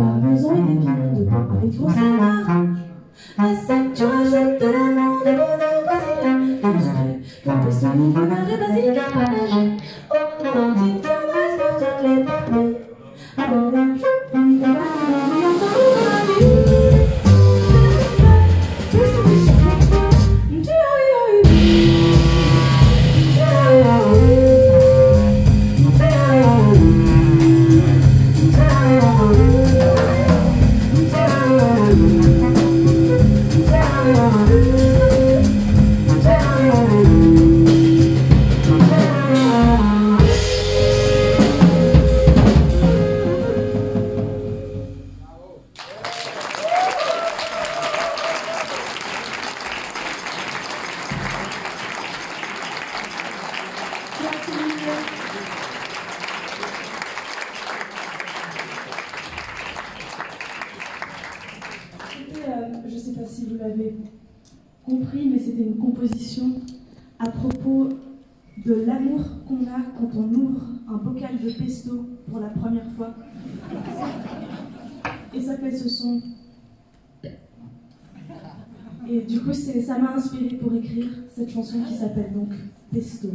pas besoin de guide avec mon savoir. À cette joie, je te demande de voici la musique. La potion du bonheur est basique à partager. Au moment d'une pour toutes les peuples. L'avez compris, mais c'était une composition à propos de l'amour qu'on a quand on ouvre un bocal de pesto pour la première fois. Et ça fait ce son. Et du coup, ça m'a inspiré pour écrire cette chanson qui s'appelle donc Pesto.